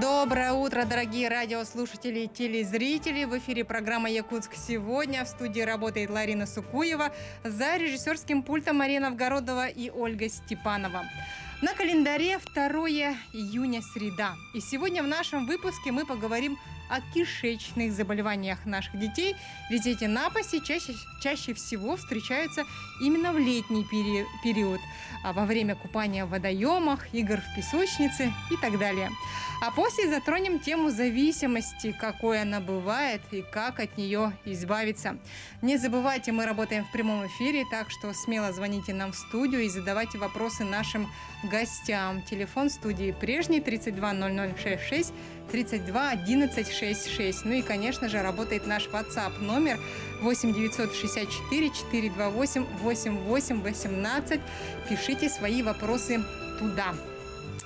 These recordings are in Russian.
Доброе утро, дорогие радиослушатели и телезрители. В эфире программа «Якутск сегодня». В студии работает Ларина Сукуева. За режиссерским пультом Марина Новгородова и Ольга Степанова. На календаре 2 июня, среда. И сегодня в нашем выпуске мы поговорим о кишечных заболеваниях наших детей, ведь эти напасти чаще, чаще всего встречаются именно в летний пери период, а во время купания в водоемах, игр в песочнице и так далее. А после затронем тему зависимости, какой она бывает и как от нее избавиться. Не забывайте, мы работаем в прямом эфире, так что смело звоните нам в студию и задавайте вопросы нашим гостям. Телефон студии прежний 320066 32 11 66. Ну и, конечно же, работает наш WhatsApp номер 8 964 428 88 18. Пишите свои вопросы туда.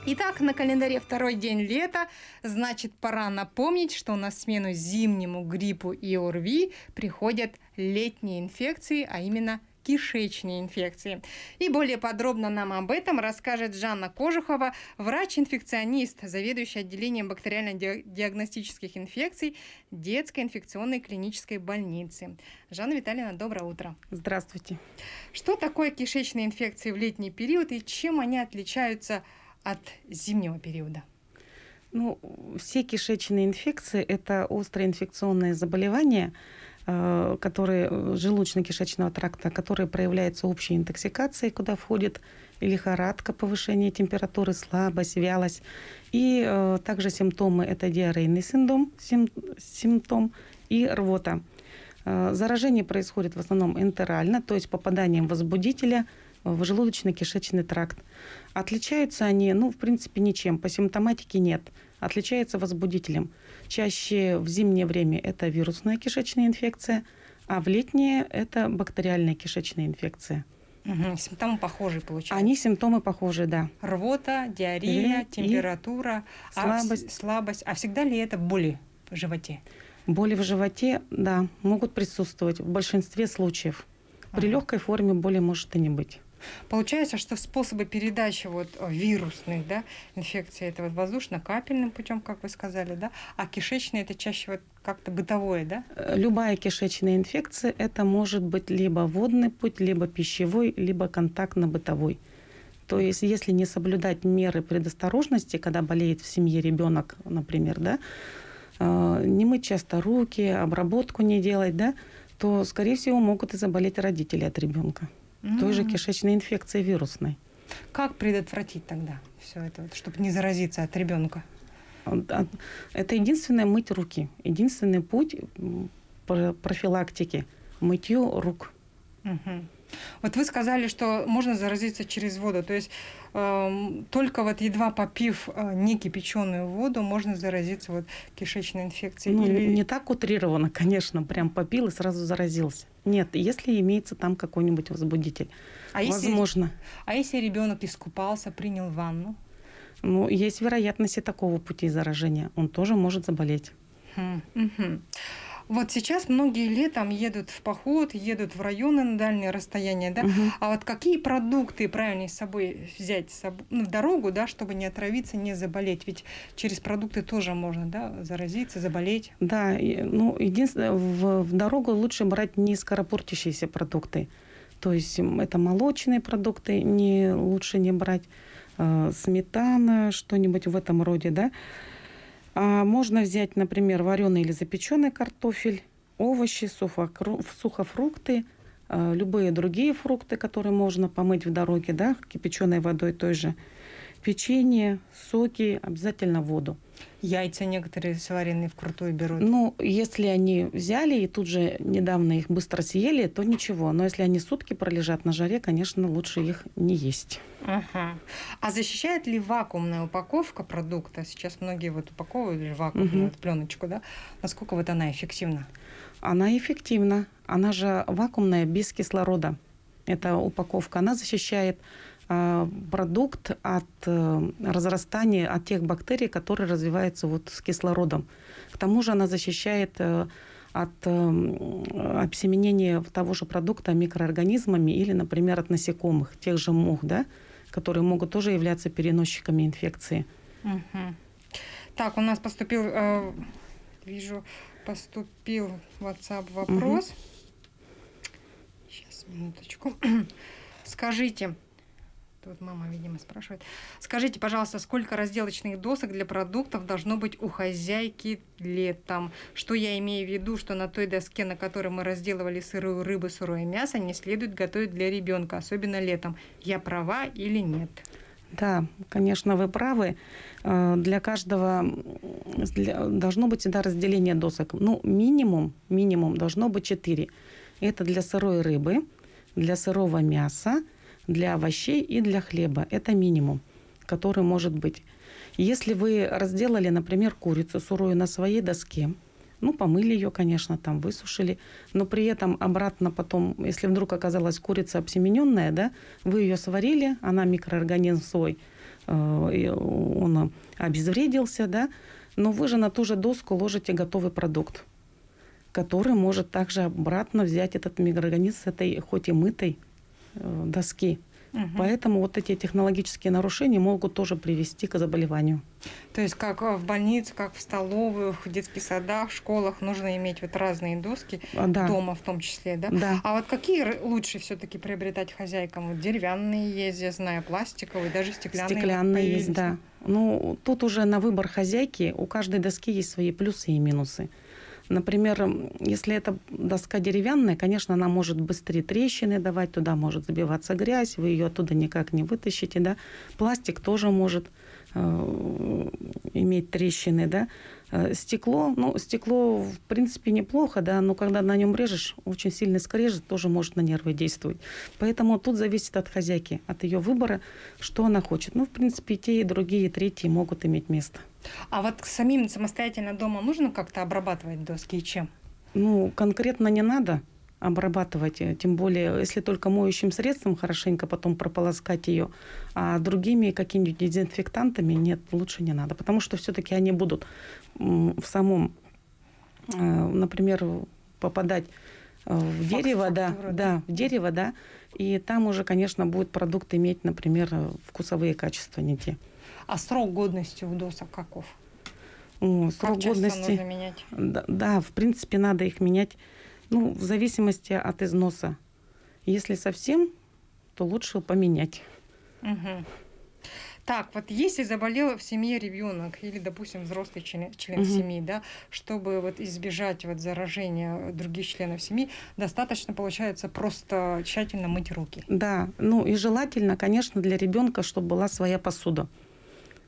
Итак, на календаре второй день лета, значит, пора напомнить, что на смену зимнему гриппу и ОРВИ приходят летние инфекции, а именно – кишечные инфекции. И более подробно нам об этом расскажет Жанна Кожухова, врач-инфекционист, заведующий отделением бактериально-диагностических инфекций детской инфекционной клинической больницы. Жанна Витальевна, доброе утро. Здравствуйте. Что такое кишечные инфекции в летний период и чем они отличаются от зимнего периода? Ну, все кишечные инфекции – это острые инфекционные заболевания, Э, которые э, желудочно-кишечного тракта, которые проявляются общей интоксикацией, куда входит лихорадка, повышение температуры, слабость, вялость. И э, также симптомы – это диарейный синдром, сим, симптом и рвота. Э, заражение происходит в основном энтерально, то есть попаданием возбудителя в желудочно-кишечный тракт. Отличаются они, ну, в принципе, ничем. По симптоматике нет. Отличаются возбудителем. Чаще в зимнее время это вирусная кишечная инфекция, а в летнее это бактериальная кишечная инфекция. Угу. Симптомы похожие получаются. Они симптомы похожие, да. Рвота, диарея, и температура, слабость. А, слабость. А всегда ли это боли в животе? Боли в животе, да, могут присутствовать в большинстве случаев. При ага. легкой форме боли может и не быть. Получается, что способы передачи вот вирусных да, инфекций это вот воздушно-капельным путем, как вы сказали, да, а кишечные это чаще вот как-то бытовое, да? Любая кишечная инфекция это может быть либо водный путь, либо пищевой, либо контактно-бытовой. То есть, если не соблюдать меры предосторожности, когда болеет в семье ребенок, например, да, э, не мыть часто руки, обработку не делать, да, то, скорее всего, могут и заболеть родители от ребенка mm-hmm. той же кишечной инфекции вирусной. Как предотвратить тогда все это, чтобы не заразиться от ребенка? Это единственное мыть руки. Единственный путь профилактики – мытье рук. Угу. Вот вы сказали, что можно заразиться через воду, то есть э, только вот едва попив э, не кипяченую воду, можно заразиться вот кишечной инфекцией. Ну, или... не так утрированно, конечно, прям попил и сразу заразился. Нет, если имеется там какой-нибудь возбудитель, а возможно. Если, а если ребенок искупался, принял ванну? Ну, есть вероятность и такого пути заражения. Он тоже может заболеть. Угу. Вот сейчас многие летом едут в поход, едут в районы на дальние расстояния, да. Угу. А вот какие продукты правильнее с собой взять с собой, ну, в дорогу, да, чтобы не отравиться, не заболеть? Ведь через продукты тоже можно, да, заразиться, заболеть. Да, ну, единственное, в, в дорогу лучше брать не скоропортящиеся продукты. То есть это молочные продукты, не лучше не брать э, сметана, что-нибудь в этом роде, да. А можно взять, например, вареный или запеченный картофель, овощи, сухофрукты, а, любые другие фрукты, которые можно помыть в дороге, да, кипяченой водой той же печенье, соки, обязательно воду. Яйца некоторые сваренные вкрутую берут. Ну, если они взяли и тут же недавно их быстро съели, то ничего. Но если они сутки пролежат на жаре, конечно, лучше их не есть. Ага. А защищает ли вакуумная упаковка продукта? Сейчас многие вот упаковывают вакуумную угу. пленочку, да? Насколько вот она эффективна? Она эффективна. Она же вакуумная без кислорода. Эта упаковка, она защищает продукт от э, разрастания, от тех бактерий, которые развиваются вот с кислородом. К тому же она защищает э, от обсеменения того же продукта микроорганизмами или, например, от насекомых, тех же мух, да, которые могут тоже являться переносчиками инфекции. Угу. Так, у нас поступил, э, вижу, поступил WhatsApp вопрос. Угу. Сейчас, минуточку. Скажите, Тут мама, видимо, спрашивает. Скажите, пожалуйста, сколько разделочных досок для продуктов должно быть у хозяйки летом? Что я имею в виду, что на той доске, на которой мы разделывали сырую рыбу, сырое мясо, не следует готовить для ребенка, особенно летом. Я права или нет? Да, конечно, вы правы. Э, для каждого должно быть всегда разделение досок. Ну, минимум, минимум должно быть четыре. Это для сырой рыбы, для сырого мяса, для овощей и для хлеба. Это минимум, который может быть. Если вы разделали, например, курицу сырую на своей доске, ну, помыли ее, конечно, там высушили, но при этом обратно потом, если вдруг оказалась курица обсемененная, да, вы ее сварили, она микроорганизм свой, э, он обезвредился, да, но вы же на ту же доску ложите готовый продукт, который может также обратно взять этот микроорганизм с этой, хоть и мытой, доски. Угу. Поэтому вот эти технологические нарушения могут тоже привести к заболеванию. То есть как в больнице, как в столовых, в детских садах, в школах нужно иметь вот разные доски, а, да. дома в том числе, да? Да. А вот какие лучше все-таки приобретать хозяйкам? Вот деревянные есть, я знаю, пластиковые, даже стеклянные. Стеклянные есть, да. Ну, тут уже на выбор хозяйки. У каждой доски есть свои плюсы и минусы. Например, если эта доска деревянная, конечно, она может быстрее трещины давать, туда может забиваться грязь, вы ее оттуда никак не вытащите, да. Пластик тоже может э, иметь трещины, да. Э, стекло, ну, стекло, в принципе, неплохо, да, но когда на нем режешь, очень сильный скрежет тоже может на нервы действовать. Поэтому тут зависит от хозяйки, от ее выбора, что она хочет. Ну, в принципе, и те, и другие, и третьи могут иметь место. А вот самим самостоятельно дома нужно как-то обрабатывать доски и чем? Ну, конкретно не надо обрабатывать, э, тем более, если только моющим средством хорошенько потом прополоскать ее, а другими какими-нибудь дезинфектантами нет, лучше не надо, потому что все-таки они будут в самом, э, например, попадать э, в дерево, да, да, в дерево, да, и там уже, конечно, будет продукт иметь, например, вкусовые качества не те. А срок годности у досок каков? Срок как годности. Нужно менять? Да, да, в принципе, надо их менять ну, в зависимости от износа. Если совсем, то лучше поменять. Угу. Так, вот если заболел в семье ребенок или, допустим, взрослый член, член угу. семьи, да, чтобы вот избежать вот заражения других членов семьи, достаточно, получается, просто тщательно мыть руки. Да, ну и желательно, конечно, для ребенка, чтобы была своя посуда.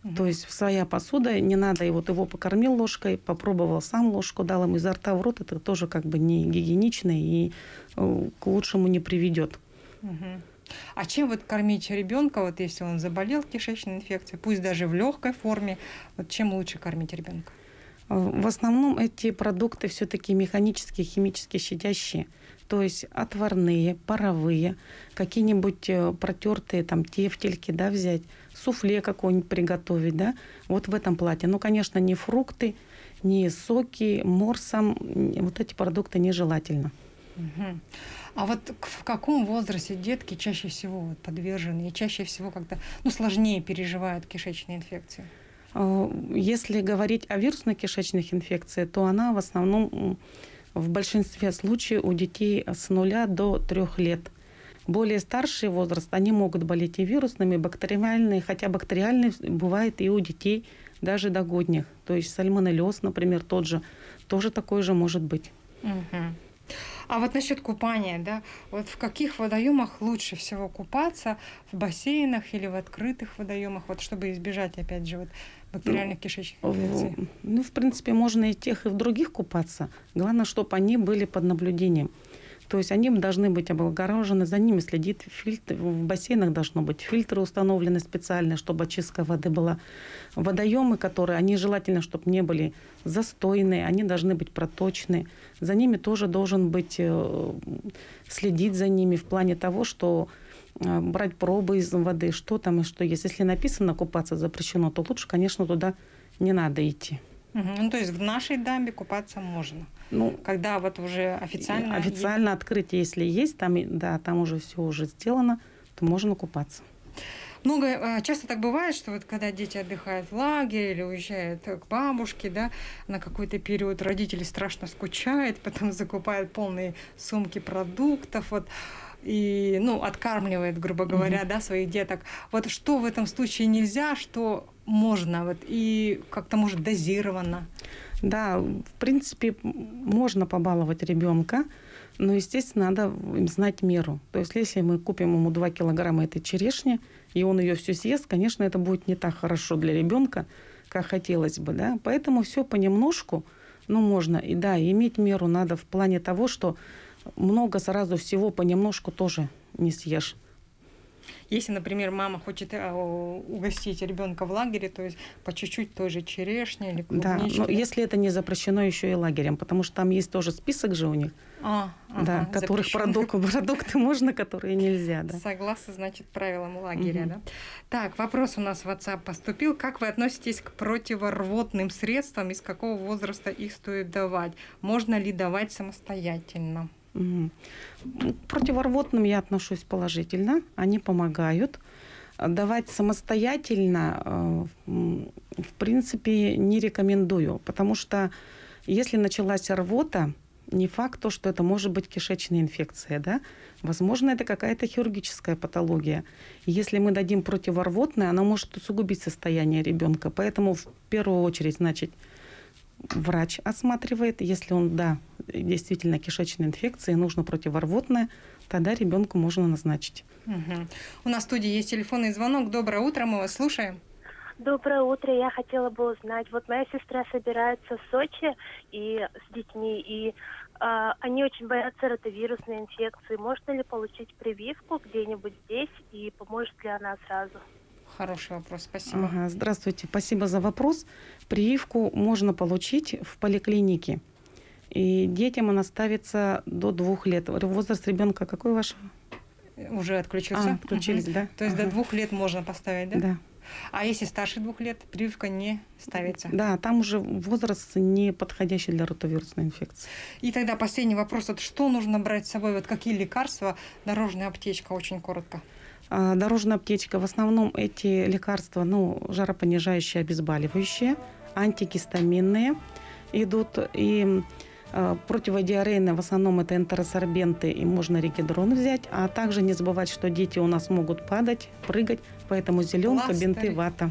Угу. То есть своя посуда, не надо, и вот его покормил ложкой, попробовал сам ложку, дал ему изо рта в рот, это тоже как бы не гигиенично и э, к лучшему не приведет. Угу. А чем вот кормить ребенка, вот если он заболел кишечной инфекцией, пусть даже в легкой форме, вот чем лучше кормить ребенка? Э, в основном эти продукты все-таки механические, химически щадящие. То есть отварные, паровые, какие-нибудь э, протертые там тефтельки, да, взять суфле какое-нибудь приготовить, да, вот в этом платье. Ну, конечно, не фрукты, не соки, морсом, вот эти продукты нежелательно. Угу. А вот в каком возрасте детки чаще всего вот подвержены и чаще всего как-то ну, сложнее переживают кишечные инфекции? А, если говорить о вирусно-кишечных инфекциях, то она в основном в большинстве случаев у детей с нуля до трех лет. Более старший возраст, они могут болеть и вирусными, и бактериальные, хотя бактериальные бывает и у детей даже до годних. То есть сальмонеллез, например, тот же, тоже такой же может быть. А вот насчет купания, да, вот в каких водоемах лучше всего купаться? В бассейнах или в открытых водоемах, вот чтобы избежать, опять же, вот бактериальных ну, кишечных инфекций? Ну, в принципе, можно и тех, и в других купаться. Главное, чтобы они были под наблюдением. То есть они должны быть облагорожены, за ними следит фильтр. В бассейнах должно быть фильтры установлены специальные, чтобы очистка воды была. Водоемы, которые, они желательно, чтобы не были застойные, они должны быть проточные. За ними тоже должен быть, э, следить за ними в плане того, что брать пробы из воды, что там и что есть. Если написано купаться запрещено, то лучше, конечно, туда не надо идти. Угу. Ну, то есть в нашей дамбе купаться можно. Ну, когда вот уже официально... Официально есть... открытие, если есть, там, да, там уже все уже сделано, то можно купаться. Много, а, часто так бывает, что вот когда дети отдыхают в лагере или уезжают к бабушке, да, на какой-то период родители страшно скучают, потом закупают полные сумки продуктов, вот и, ну, откармливает, грубо говоря, mm-hmm. да, своих деток. Вот что в этом случае нельзя, что можно, вот, и как-то, может, дозированно? Да, в принципе, можно побаловать ребенка, но, естественно, надо знать меру. То есть, если мы купим ему 2 килограмма этой черешни, и он ее все съест, конечно, это будет не так хорошо для ребенка, как хотелось бы. Да? Поэтому все понемножку, ну, можно. И да, иметь меру надо в плане того, что много сразу всего понемножку тоже не съешь. Если, например, мама хочет э, угостить ребенка в лагере, то есть по чуть-чуть той же черешни или клубнички. Да, но если это не запрещено еще и лагерем, потому что там есть тоже список же у них. А, да, ага, которых продукты, продукты можно, которые нельзя. Да. Согласно, значит, правилам лагеря. Угу. Да? Так, вопрос у нас в WhatsApp поступил. Как вы относитесь к противорвотным средствам? Из какого возраста их стоит давать? Можно ли давать самостоятельно? Угу. К противорвотным я отношусь положительно. Они помогают. Давать самостоятельно, э, в принципе, не рекомендую, потому что если началась рвота, не факт то, что это может быть кишечная инфекция, да? Возможно, это какая-то хирургическая патология. если мы дадим противорвотное, она может усугубить состояние ребенка. Поэтому в первую очередь, значит, врач осматривает. Если он, да, действительно кишечная инфекция, нужно противорвотное, тогда ребенку можно назначить. Угу. У нас в студии есть телефонный звонок. Доброе утро, мы вас слушаем. Доброе утро. Я хотела бы узнать. Вот моя сестра собирается в Сочи и с детьми, и э, они очень боятся ротовирусной инфекции. Можно ли получить прививку где-нибудь здесь и поможет ли она сразу? Хороший вопрос, спасибо. Ага, здравствуйте, спасибо за вопрос. Прививку можно получить в поликлинике. И детям она ставится до двух лет. Возраст ребенка какой ваш? Уже отключился? А, отключились, угу. да. То есть ага. до двух лет можно поставить, да? Да. А если старше двух лет, прививка не ставится? Да, там уже возраст не подходящий для ротовирусной инфекции. И тогда последний вопрос. Вот что нужно брать с собой? Вот какие лекарства? Дорожная аптечка, очень коротко. А, дорожная аптечка. В основном эти лекарства, ну, жаропонижающие, обезболивающие, антигистаминные идут. И а, противодиарейные в основном это энтеросорбенты, и можно регидрон взять. А также не забывать, что дети у нас могут падать, прыгать, поэтому зеленка, Пластырь. бинты, вата.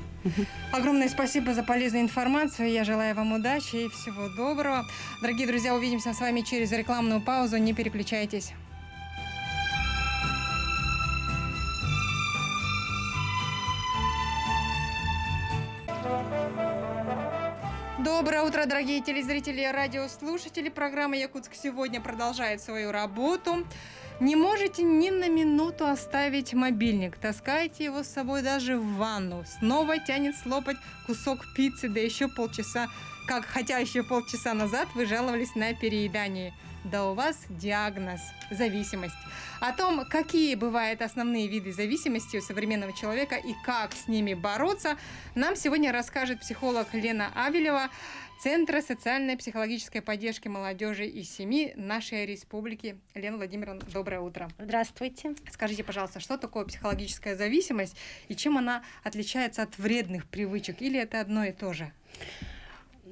Огромное спасибо за полезную информацию. Я желаю вам удачи и всего доброго. Дорогие друзья, увидимся с вами через рекламную паузу. Не переключайтесь. Доброе утро, дорогие телезрители и радиослушатели. Программа «Якутск сегодня» продолжает свою работу. Не можете ни на минуту оставить мобильник. Таскайте его с собой даже в ванну. Снова тянет слопать кусок пиццы, да еще полчаса, как хотя еще полчаса назад вы жаловались на переедание да у вас диагноз – зависимость. О том, какие бывают основные виды зависимости у современного человека и как с ними бороться, нам сегодня расскажет психолог Лена Авелева, Центра социальной психологической поддержки молодежи и семьи нашей республики. Лена Владимировна, доброе утро. Здравствуйте. Скажите, пожалуйста, что такое психологическая зависимость и чем она отличается от вредных привычек? Или это одно и то же?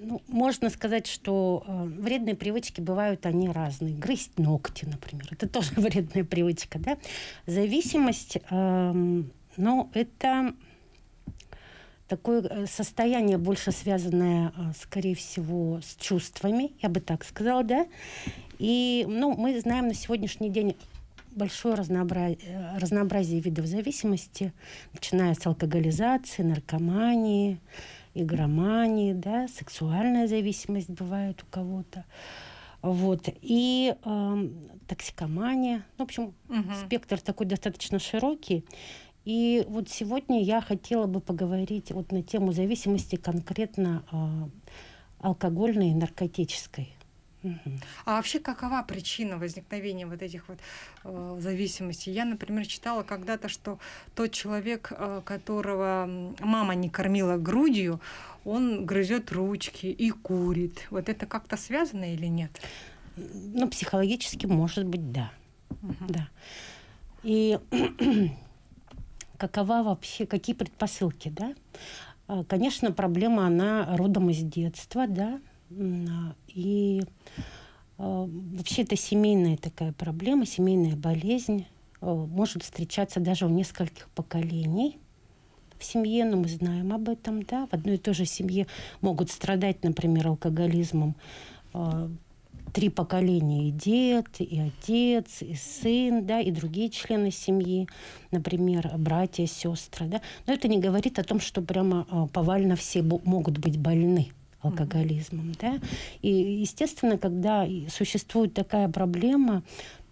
Ну, можно сказать, что э, вредные привычки бывают они разные. Грызть ногти, например, это тоже вредная привычка, да. Зависимость, э, ну, это такое э, состояние больше связанное, э, скорее всего, с чувствами, я бы так сказала, да. И, ну, мы знаем на сегодняшний день большое разнообразие, э, разнообразие видов зависимости, начиная с алкоголизации, наркомании, игромании, да, сексуальная зависимость бывает у кого-то. Вот. И э, токсикомания. В общем, угу. спектр такой достаточно широкий. И вот сегодня я хотела бы поговорить вот на тему зависимости конкретно э, алкогольной и наркотической. А вообще какова причина возникновения вот этих вот э, зависимостей? Я, например, читала когда-то, что тот человек, э, которого мама не кормила грудью, он грызет ручки и курит. Вот это как-то связано или нет? Ну, психологически, может быть, да. Угу. Да. И какова вообще, какие предпосылки, да? А, конечно, проблема, она родом из детства, да, и а, вообще это семейная такая проблема, семейная болезнь, а, может встречаться даже у нескольких поколений в семье, но мы знаем об этом, да, в одной и той же семье могут страдать, например, алкоголизмом три поколения, и дед, и отец, и сын, да, и другие члены семьи, например, братья, сестры, да. Но это не говорит о том, что прямо а, повально все могут быть больны алкоголизмом, да. И, естественно, когда существует такая проблема,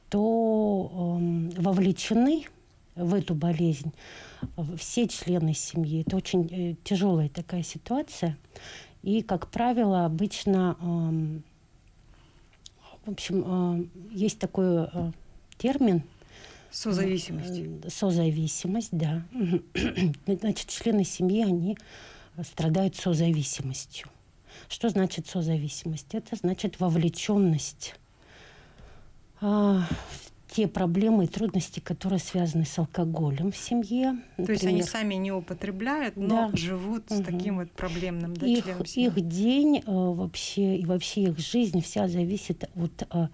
то э, вовлечены в эту болезнь все члены семьи. Это очень э, тяжелая такая ситуация. И, как правило, обычно э, в общем, э, есть такой э, термин. Созависимость. Э, созависимость, да. Значит, члены семьи, они страдают созависимостью. Что значит созависимость? Это значит вовлеченность а, в те проблемы и трудности, которые связаны с алкоголем в семье. Например. То есть они сами не употребляют, но да. живут угу. с таким вот проблемным да, их. Их день э, вообще и вообще их жизнь вся зависит от, э,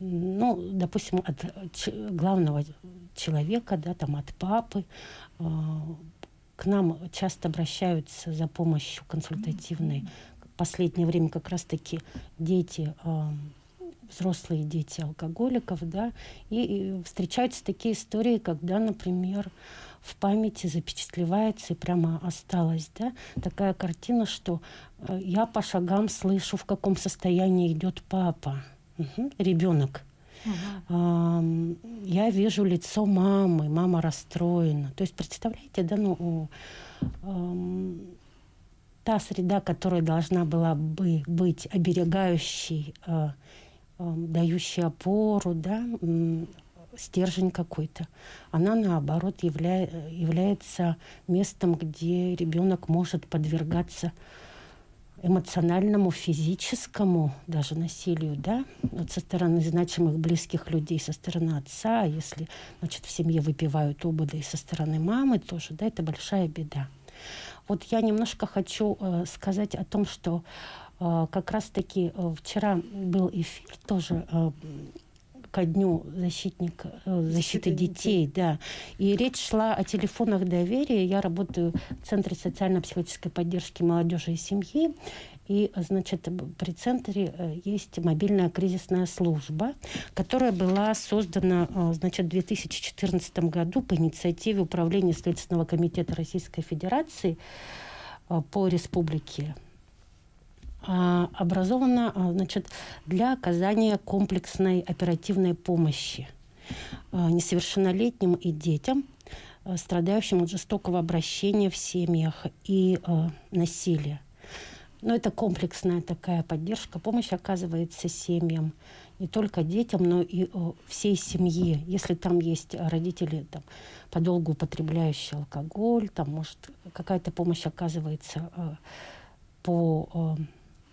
ну, допустим, от ч- главного человека, да, там, от папы. Э, к нам часто обращаются за помощью консультативной. Последнее время как раз-таки дети взрослые дети алкоголиков, да, и, встречаются такие истории, когда, например, в памяти запечатлевается и прямо осталась, да, такая картина, что э, я по шагам слышу, в каком состоянии идет папа, угу, ребенок. Uh-huh. Я вижу лицо мамы, мама расстроена. То есть, представляете, да, ну, та среда, которая должна была бы быть оберегающей э, Эм, дающая опору, да, стержень какой-то, она наоборот явля... является местом, где ребенок может подвергаться эмоциональному, физическому даже насилию, да, вот со стороны значимых близких людей, со стороны отца, если, значит, в семье выпивают оба, да и со стороны мамы тоже, да, это большая беда. Вот я немножко хочу э, сказать о том, что а, как раз-таки э, вчера был эфир тоже э, ко дню защитника, э, защиты детей, детей, да. И речь шла о телефонах доверия. Я работаю в Центре социально-психологической поддержки молодежи и семьи. И, значит, при центре есть мобильная кризисная служба, которая была создана, значит, в 2014 году по инициативе Управления Следственного комитета Российской Федерации по республике образована а, значит, для оказания комплексной оперативной помощи а, несовершеннолетним и детям, страдающим от жестокого обращения в семьях и насилия. Но это комплексная такая поддержка. Помощь оказывается семьям, не только детям, но и всей семье. Если там есть родители там, подолгу употребляющие алкоголь, там может какая-то помощь оказывается по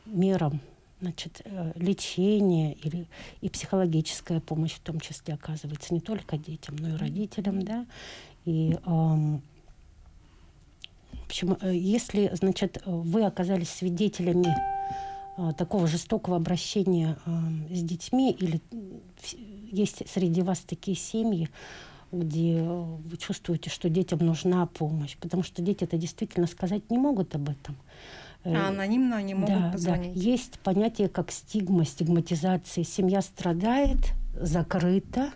мерам значит, э, лечения или и психологическая помощь в том числе оказывается не только детям, но и родителям, да. И эм, в общем, э, если, значит, вы оказались свидетелями э, такого жестокого обращения э, с детьми или есть среди вас такие семьи, где вы чувствуете, что детям нужна помощь, потому что дети это действительно сказать не могут об этом. А э, анонимно они могут да, позвонить. Да. Есть понятие как стигма, стигматизация. Семья страдает, закрыта,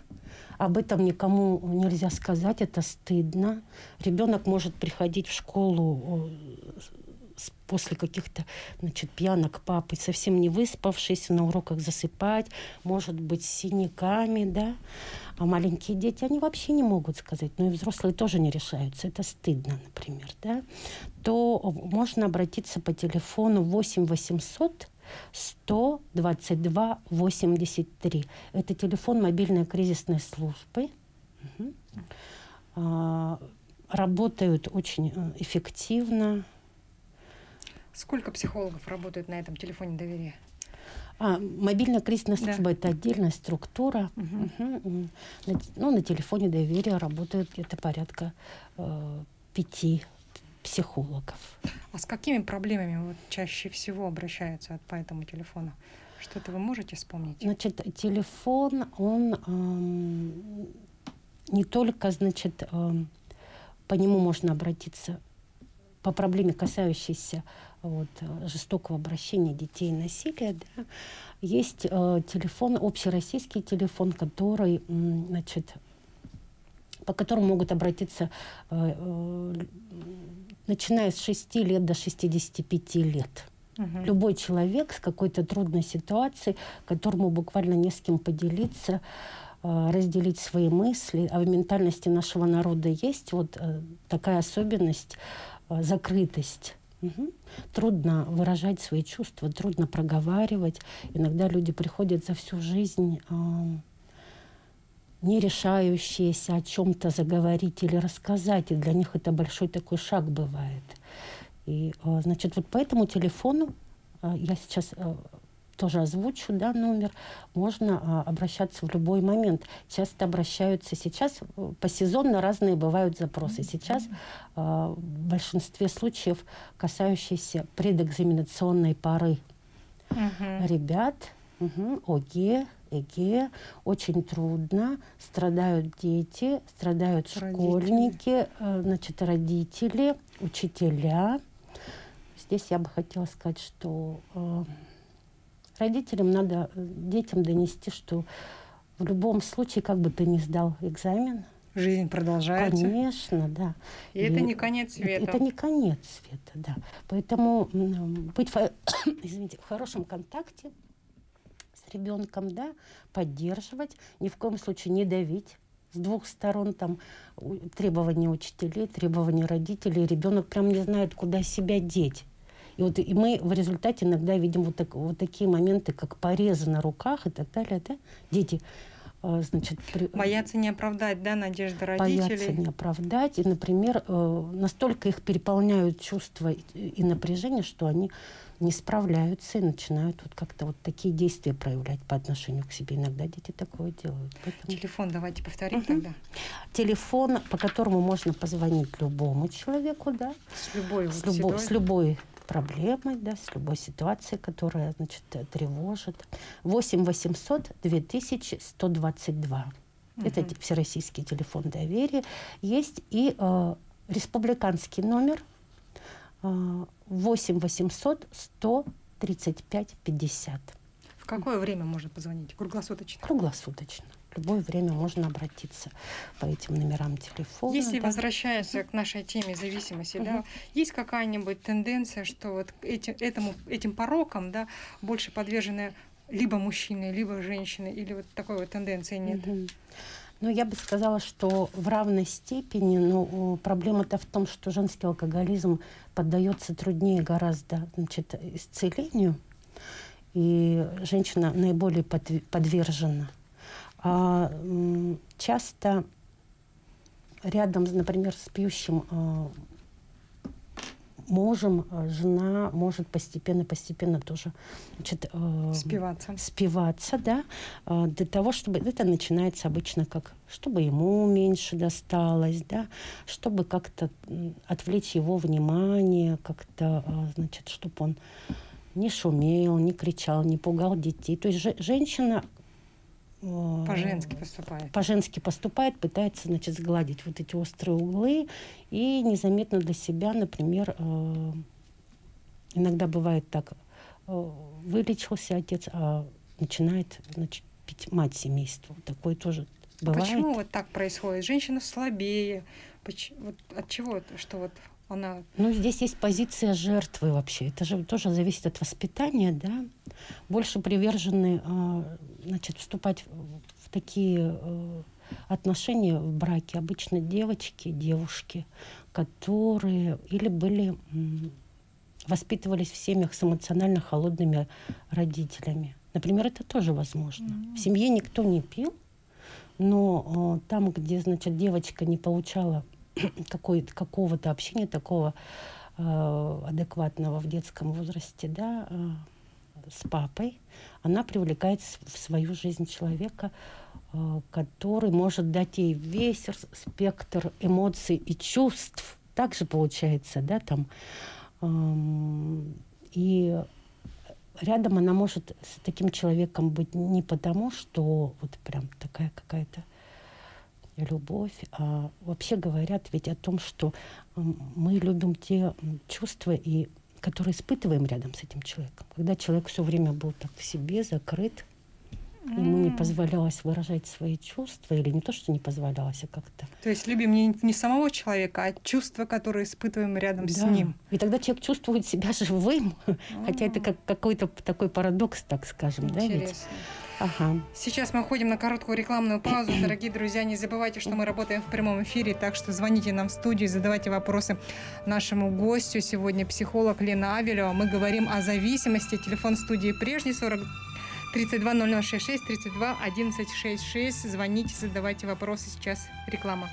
об этом никому нельзя сказать, это стыдно. Ребенок может приходить в школу после каких-то значит, пьянок папы, совсем не выспавшийся, на уроках засыпать, может быть, синяками, да. А маленькие дети, они вообще не могут сказать, ну и взрослые тоже не решаются, это стыдно, например, да. То можно обратиться по телефону 8 800 122 83. Это телефон мобильной кризисной службы. Угу. А, работают очень э, эффективно. Сколько психологов работают на этом телефоне доверия? А, мобильная кризисная Да. служба это отдельная структура. Мгм, м. На ну, на телефоне доверия работает где-то порядка э, пяти психологов. А с какими проблемами вот чаще всего обращаются по этому телефону? Что-то вы можете вспомнить? Значит, телефон, он эм, не только, значит, эм, по нему можно обратиться по проблеме, касающейся вот, жестокого обращения детей и насилия, да, есть э, телефон, общероссийский телефон, который, значит, по которому могут обратиться, э, э, начиная с 6 лет до 65 лет. Мгм. Любой человек с какой-то трудной ситуацией, которому буквально не с кем поделиться, э, разделить свои мысли. А в ментальности нашего народа есть вот э, такая особенность, закрытость. Мгм. Трудно выражать свои чувства, трудно проговаривать. Иногда люди приходят за всю жизнь ам, не решающиеся о чем-то заговорить или рассказать, и для них это большой такой шаг бывает. И, э, значит, вот по этому телефону э, я сейчас э, тоже озвучу, да, номер, можно а, обращаться в любой момент. Часто обращаются сейчас, э, посезонно разные бывают запросы. Сейчас а, в большинстве случаев касающиеся предэкзаменационной поры Мгм. ребят, мгм, ОГЭ, ЭГЭ, очень трудно, страдают дети, страдают Родители. школьники, э, значит, родители, учителя. Здесь я бы хотела сказать, что э, родителям надо э, детям донести, что в любом случае, как бы ты ни сдал экзамен, Жизнь продолжается. конечно, да. И это И не конец это- света. Это, не конец света, да. Поэтому быть в, извините, в хорошем контакте с ребенком, да, поддерживать, ни в коем случае не давить с двух сторон там требования учителей, требования родителей, ребенок прям не знает, куда себя деть. И вот и мы в результате иногда видим вот, так- вот такие моменты, как порезы на руках и так далее, да? Дети, э, значит, при- Боятся не оправдать, да, надежды боятся родителей. не оправдать. И, например, э, настолько их переполняют чувства и, напряжение, что они не справляются и начинают вот как-то вот такие действия проявлять по отношению к себе. Иногда дети такое делают. Поэтому Телефон давайте повторим Мгм. тогда. телефон, по которому можно позвонить любому человеку, да, С любой вот с, любо- ситуацией. с любой проблемой, да, с любой ситуацией, которая, значит, э, тревожит. 8 800 2122. Это Мгм. те- всероссийский телефон доверия. Есть и э, республиканский номер э, 8 800 135 50. В какое время можно позвонить? Круглосуточно. Круглосуточно. В любое время можно обратиться по этим номерам телефона. Если да. возвращаясь к нашей теме зависимости, да, есть какая-нибудь тенденция, что вот эти, этому, этим порокам да, больше подвержены либо мужчины, либо женщины, или вот такой вот тенденции нет? Мгм. Ну, я бы сказала, что в равной степени, но о, проблема-то в том, что женский алкоголизм поддается труднее гораздо значит, исцелению, и женщина наиболее подвержена. А часто рядом, например, с пьющим э, мужем э, жена может постепенно-постепенно тоже значит, э, Спиваться. спиваться, да, а, для того, чтобы это начинается обычно как, чтобы ему меньше досталось, да, чтобы как-то отвлечь его внимание, как-то, а, значит, чтобы он не шумел, не кричал, не пугал детей. То есть же- женщина э, По-женски поступает. по-женски поступает, пытается, значит, сгладить вот эти острые углы и незаметно для себя, например, э, иногда бывает так, э, вылечился отец, а начинает, значит, пить мать семейства. Такое тоже бывает. Почему вот так происходит? Женщина слабее. Поч- вот от чего что вот она Ну, здесь есть позиция жертвы вообще. Это же тоже зависит от воспитания, да. Больше привержены, а, значит, вступать в такие э, отношения в браке обычно девочки, девушки, которые или были воспитывались в семьях с эмоционально холодными родителями. Например, это тоже возможно. В семье никто не пил, но э, там, где, значит, девочка не получала какой, какого-то общения такого э, адекватного в детском возрасте, да, э, с папой, она привлекает в свою жизнь человека, э, который может дать ей весь спектр эмоций и чувств. Также получается, да, там. Эм, и рядом она может с таким человеком быть не потому, что вот прям такая какая-то любовь, а вообще говорят ведь о том, что мы любим те чувства, и, которые испытываем рядом с этим человеком. Когда человек все время был так в себе, закрыт, ему не позволялось выражать свои чувства, или не то, что не позволялось, а как-то. То есть любим не, не самого человека, а чувства, которые испытываем рядом да. с ним. И тогда человек чувствует себя живым, хотя это как какой-то такой парадокс, так скажем, Интересно. да? Ведь? Ага. Сейчас мы уходим на короткую рекламную паузу. Дорогие друзья, не забывайте, что мы работаем в прямом эфире, так что звоните нам в студию, задавайте вопросы нашему гостю. Сегодня психолог Лена Авелева. Мы говорим о зависимости. Телефон студии прежний 40 32 0066 32 1166. Звоните, задавайте вопросы. Сейчас реклама.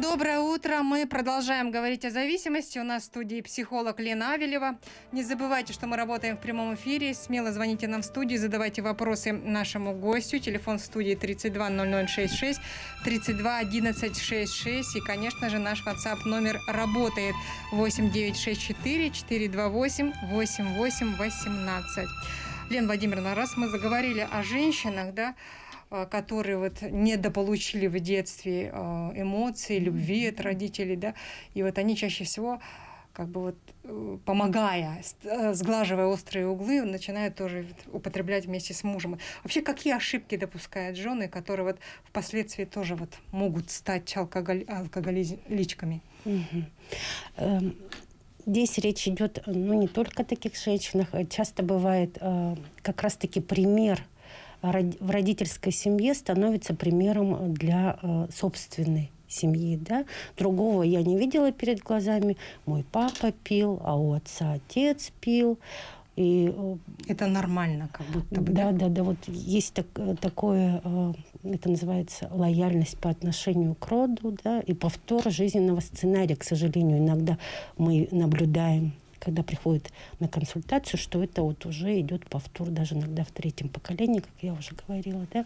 Доброе утро. Мы продолжаем говорить о зависимости. У нас в студии психолог Лена Авелева. Не забывайте, что мы работаем в прямом эфире. Смело звоните нам в студию, задавайте вопросы нашему гостю. Телефон в студии 32 0066 32 11 66. И, конечно же, наш WhatsApp номер работает 8964 428 88 18. Лена Владимировна, раз мы заговорили о женщинах, да, которые вот недополучили в детстве э, эмоции, любви от родителей, да, и вот они чаще всего как бы вот э, помогая, сглаживая острые углы, начинают тоже употреблять вместе с мужем. Вообще, какие ошибки допускают жены, которые вот впоследствии тоже вот могут стать алкоголь, алкоголичками? Эм, здесь речь идет ну, не только о таких женщинах, часто бывает как раз-таки пример – в родительской семье становится примером для э, собственной семьи, да. Другого я не видела перед глазами. Мой папа пил, а у отца отец пил. И, э, это нормально, как будто бы. Да, да, да. вот есть так, э, такое, это называется лояльность по отношению к роду, да, и повтор жизненного сценария, к сожалению, иногда мы наблюдаем когда приходит на консультацию, что это вот уже идет повтор даже иногда в третьем поколении, как я уже говорила, да.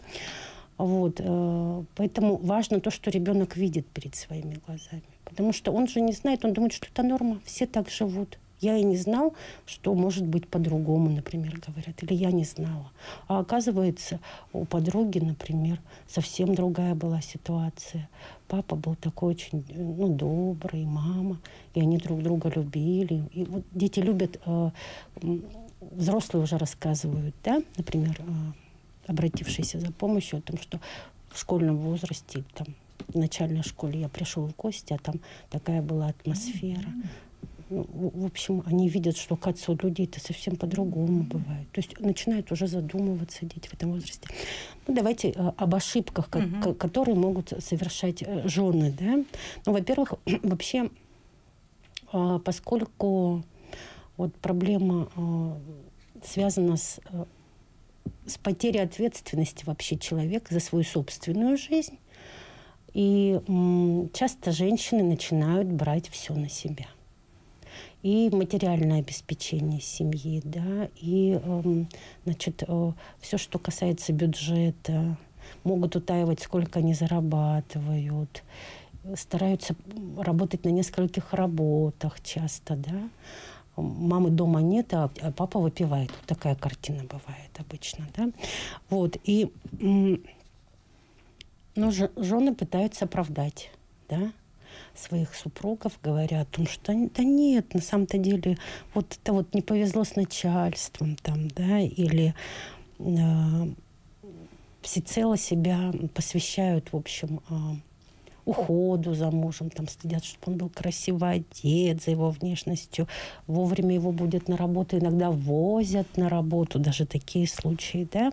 Вот, э, поэтому важно то, что ребенок видит перед своими глазами. Потому что он же не знает, он думает, что это норма, все так живут. Я и не знал, что может быть по-другому, например, говорят. Или я не знала. А оказывается, у подруги, например, совсем другая была ситуация. Папа был такой очень ну, добрый, мама. И они друг друга любили. И вот дети любят, э, взрослые уже рассказывают, да, например, э, обратившиеся за помощью о том, что в школьном возрасте, там, в начальной школе я пришел в гости, а там такая была атмосфера. Ну, в общем, они видят, что к отцу людей-то совсем по-другому бывает. То есть начинают уже задумываться дети в этом возрасте. Ну, давайте э, об ошибках, угу. которые могут совершать э, жены. Да? Ну, во-первых, вообще, э, поскольку вот проблема связана с, с потерей ответственности вообще человека за свою собственную жизнь, и часто женщины начинают брать все на себя – и материальное обеспечение семьи, да, и, эм, значит, э, все, что касается бюджета, могут утаивать, сколько они зарабатывают, стараются работать на нескольких работах часто, да. Мамы дома нет, а, а папа выпивает. Вот такая картина бывает обычно, да. Вот, и ну, жены пытаются оправдать, да, своих супругов, говоря о том, что да нет, на самом-то деле вот это вот не повезло с начальством там, да, или э, всецело себя посвящают, в общем, э, уходу за мужем, там следят, чтобы он был красиво одет, за его внешностью, вовремя его будет на работу, иногда возят на работу, даже такие случаи, да,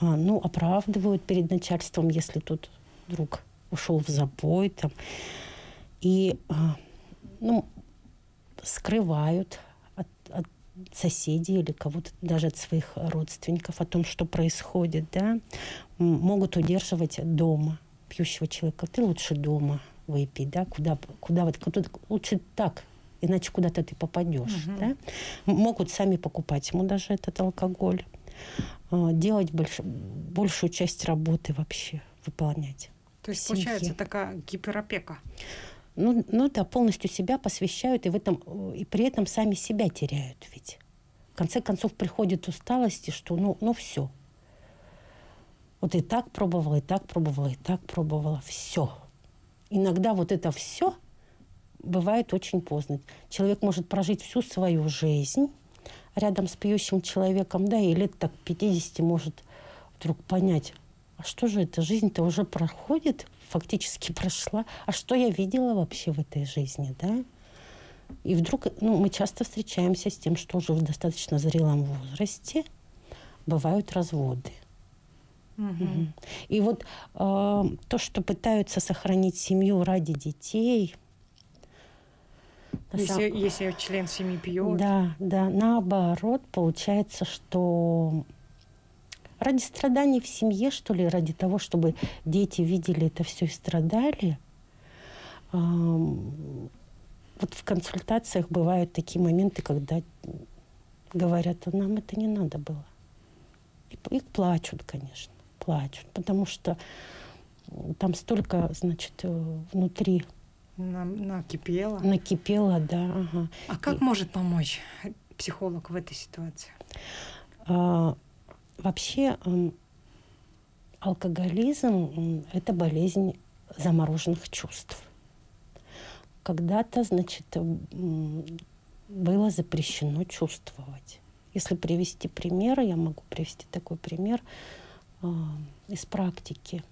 а, ну, оправдывают перед начальством, если тут вдруг ушел в запой, там, и а, ну, скрывают от, от соседей или кого-то, даже от своих родственников о том, что происходит, да, могут удерживать дома пьющего человека. Ты лучше дома, выпить, да, куда, куда вот, куда, лучше так, иначе куда-то ты попадешь, Мгм. да. Могут сами покупать ему даже этот алкоголь, а, делать больш, большую часть работы вообще выполнять. То есть семье. получается такая гиперопека. Ну, ну да, полностью себя посвящают и в этом э, и при этом сами себя теряют ведь. В конце концов приходит усталость, и что ну, ну все. Вот и так пробовала, и так пробовала, и так пробовала. Все. Иногда вот это все бывает очень поздно. Человек может прожить всю свою жизнь рядом с пьющим человеком, да, и лет так 50 может вдруг понять, а что же это, жизнь-то уже проходит, фактически прошла, а что я видела вообще в этой жизни, да? И вдруг, ну, мы часто встречаемся с тем, что уже в достаточно зрелом возрасте бывают разводы. Мгм. И вот э, то, что пытаются сохранить семью ради детей, Если, сам- если член семьи пьет. да, да, наоборот, получается, что ради страданий в семье, что ли, ради того, чтобы дети видели это все и страдали, вот в консультациях бывают такие моменты, когда говорят, «А нам это не надо было. И, и плачут, конечно, плачут, потому что там столько, значит, э, внутри На- накипело. накипело, да, ага. А как может помочь психолог в этой ситуации? А, Вообще м, алкоголизм это болезнь замороженных чувств. Когда-то, значит, было запрещено чувствовать. Если привести пример, я могу привести такой пример а, из практики.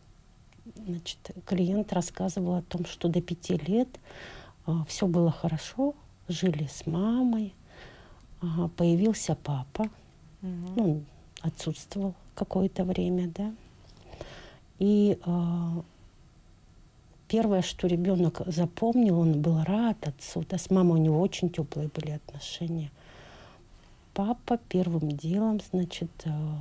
Значит, клиент рассказывал о том, что до пяти лет все было хорошо, жили с мамой, появился папа, Мгм. ну, отсутствовал какое-то время, да. И а, первое, что ребенок запомнил, он был рад отцу, да, с мамой у него очень теплые были отношения. Папа первым делом, значит, а,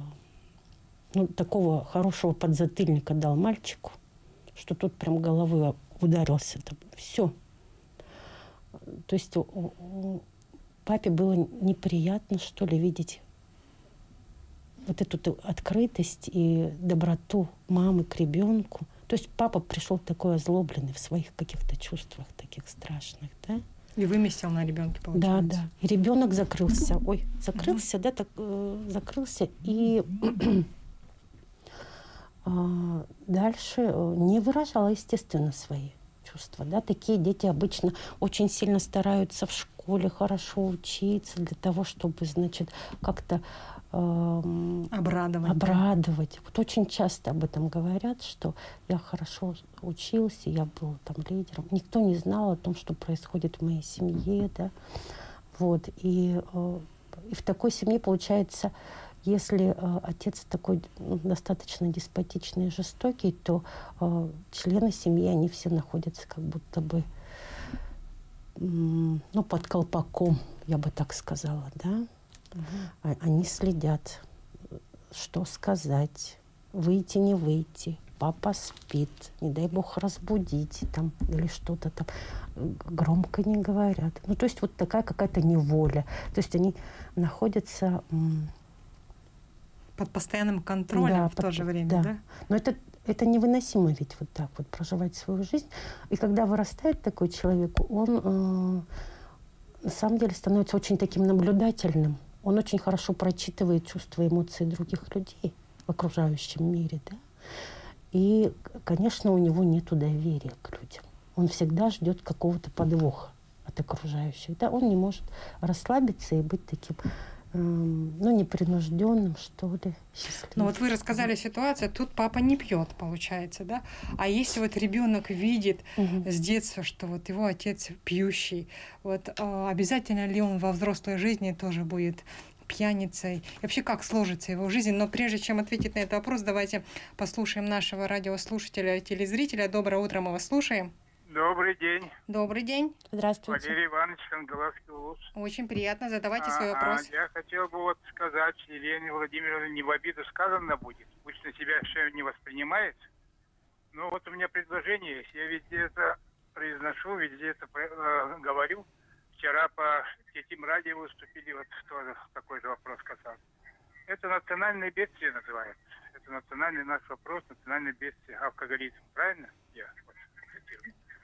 ну, такого хорошего подзатыльника дал мальчику, что тот прям головой ударился. Там. Все. То есть папе было неприятно, что ли, видеть вот эту открытость и доброту мамы к ребенку. То есть папа пришел такой озлобленный в своих каких-то чувствах таких страшных, да? И выместил на ребенке, Да, получается. да. И ребенок закрылся. Ой, закрылся, да, так э, закрылся. И а, дальше э, не выражала, естественно, свои чувства. Да? Такие дети обычно очень сильно стараются в школе хорошо учиться для того, чтобы, значит, как-то эм, Обрадовать. да. обрадовать. Вот очень часто об этом говорят, что я хорошо учился, я был там лидером. Никто не знал о том, что происходит в моей семье, да. Вот. И, э, и в такой семье получается, если э, отец такой ну, достаточно деспотичный и жестокий, то э, члены семьи, они все находятся как будто бы ну, под колпаком, я бы так сказала, да. А- Они следят, что сказать, выйти, не выйти. Папа спит, не дай бог разбудить там или что-то там. Громко не говорят. Ну, то есть вот такая какая-то неволя. То есть они находятся... Под постоянным контролем Да, в то под- же время, да. да? Но это, это невыносимо ведь вот так вот проживать свою жизнь. И когда вырастает такой человек, он э, на самом деле становится очень таким наблюдательным. Он очень хорошо прочитывает чувства эмоции других людей в окружающем мире. Да? И, конечно, у него нет доверия к людям. Он всегда ждет какого-то подвоха от окружающих. Да? Он не может расслабиться и быть таким ну, непринужденным, что ли, счастливым. Ну вот вы рассказали ситуацию, тут папа не пьет, получается, да? А если вот ребенок видит Мгм. с детства, что вот его отец пьющий, вот а, обязательно ли он во взрослой жизни тоже будет пьяницей? И вообще, как сложится его жизнь? Но прежде чем ответить на этот вопрос, давайте послушаем нашего радиослушателя, телезрителя. Доброе утро, мы вас слушаем. Добрый день, Добрый день. Здравствуйте. Валерий Иванович, Хангаловский УЛУС. Очень приятно. Задавайте свой а, вопрос. Я хотел бы вот сказать, Елене Владимировне не в обиду сказано будет, пусть на себя все не воспринимает. Но вот у меня предложение есть. Я ведь где-то произношу, везде это э, говорю. Вчера по этим радио выступили, вот тоже такой же вопрос касался. Это национальное бедствие называется. Это национальный наш вопрос, национальное бедствие, алкоголизм. Правильно? Я.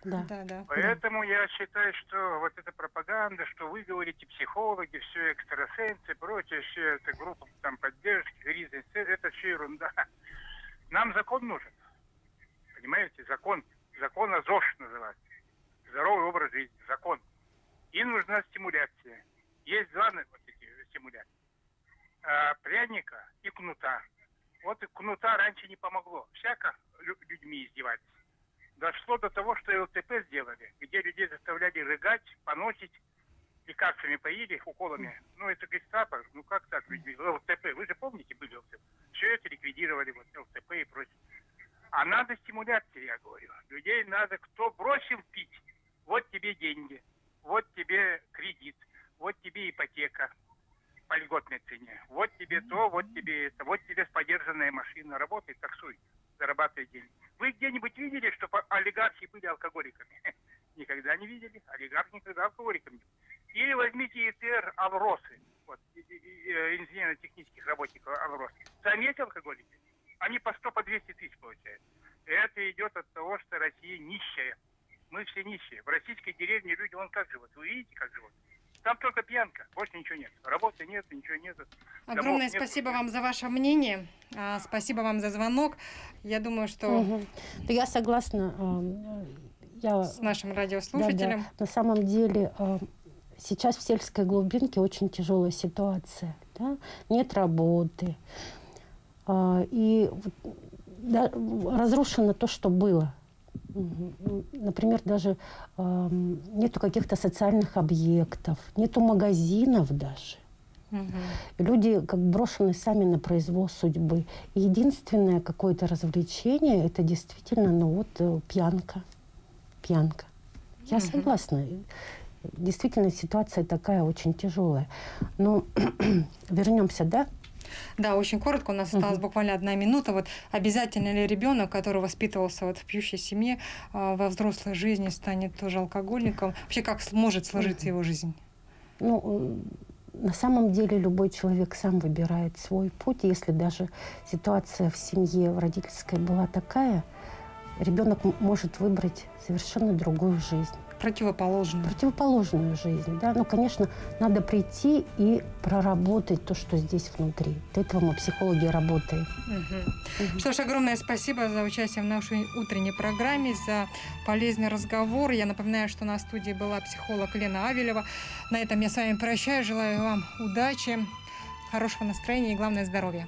Да. Да, да. Поэтому я считаю, что вот эта пропаганда, что вы говорите, психологи, все экстрасенсы, прочее, все это группа там поддержки, гризы, это все ерунда. Нам закон нужен. Понимаете, закон. Закон о ЗОЖ называется. Здоровый образ жизни, закон. И нужна стимуляция. Есть два вот эти стимуляции. А, пряника и кнута. Вот и кнута раньше не помогло. Всяко лю- людьми издеваться. Дошло до того, что ЛТП сделали, где людей заставляли рыгать, поносить, лекарствами поили, уколами. Ну, это гестапо, ну как так, люди, ЛТП, вы же помните, были ЛТП. Все это ликвидировали, вот ЛТП и прочее. А надо стимуляция, я говорю. Людей надо, кто бросил пить, вот тебе деньги, вот тебе кредит, вот тебе ипотека по льготной цене, вот тебе то, вот тебе это, вот тебе подержанная машина, работай, таксуй, зарабатывай деньги. Вы где-нибудь видели, что олигархи были алкоголиками? Никогда не видели. Олигарх никогда алкоголиком не был. Или возьмите ИТР Авросы, вот, и- и- и, э, инженерно-технических работников Аврос. Там есть алкоголики? Они по 100, по 200 тысяч получают. Это идет от того, что Россия нищая. Мы все нищие. В российской деревне люди, вон как живут. Вы видите, как живут? Там только пьянка, больше ничего нет. Работы нет, ничего нет. Огромное Домов нет. Спасибо вам за ваше мнение. А, Спасибо вам за звонок. Я думаю, что. Да я согласна. э, Я с нашим Да, да. радиослушателем. На самом деле э, сейчас в сельской глубинке очень тяжелая ситуация. Да? Нет работы. А, И да, разрушено то, что было. Например, даже нету каких-то социальных объектов, нету магазинов даже. И Люди как брошены сами на произвол судьбы. И единственное какое-то развлечение это действительно, ну вот э, пьянка, пьянка. Я Мгм. согласна. Действительно ситуация такая очень тяжелая. Но вернемся, да? Да, очень коротко, у нас осталась Мгм. буквально одна минута. Вот обязательно ли ребенок, который воспитывался вот в пьющей семье, а, во взрослой жизни станет тоже алкоголиком? Вообще, как может сложиться его жизнь? Ну, э, на самом деле любой человек сам выбирает свой путь. Если даже ситуация в семье, в родительской была такая, ребенок может выбрать совершенно другую жизнь. Противоположно. противоположную жизнь. Да? Ну, конечно, надо прийти и проработать то, что здесь внутри. Для этого мы, психологи, работаем. Мгм. Что ж, огромное спасибо за участие в нашей утренней программе, за полезный разговор. Я напоминаю, что на студии была психолог Лена Авелева. На этом я с вами прощаюсь. Желаю вам удачи, хорошего настроения и, главное, здоровья.